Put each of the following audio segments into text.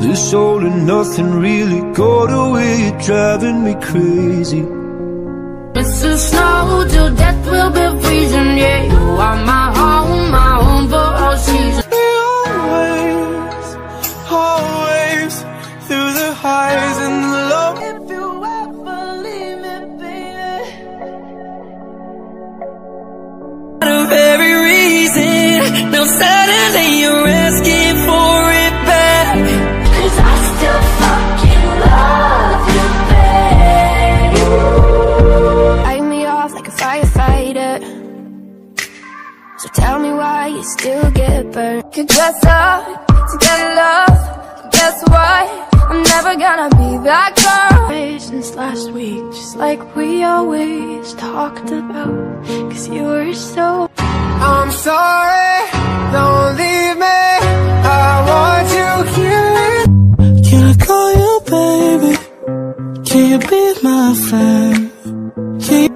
This all and nothing really got away, you're driving me crazy. It's the snow till death will be freezing. Yeah, you are my home, my home for all seasons. Always, always, through the highs and the lows. If you ever leave me, baby. of every reason. Now suddenly you're still get. Could dress up to get love. Guess what? I'm never gonna be that girl. Since last week, just like we always talked about. Cause you were so. I'm sorry, don't leave me. I want you here. Can I call you baby? Can you be my friend? Can you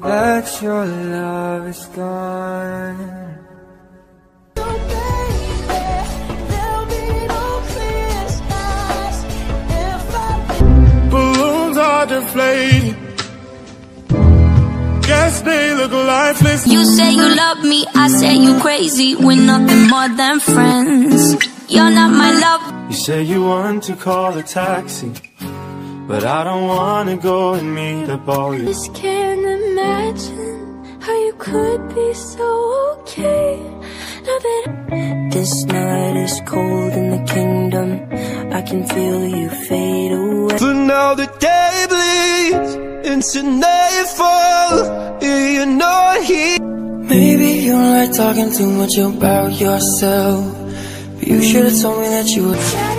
That your love is gone. Balloons are. Guess they look lifeless. You say you love me, I say you crazy. We're nothing more than friends. You're not my love. You say you want to call a taxi, but I don't wanna go and meet up all you. Just can't imagine how you could be so okay. Now that This night is cold in the kingdom. I can feel you fade away. For now the day bleeds into nightfall. Yeah, you're not here. Maybe you don't like talking too much about yourself. But you should have told me that you were.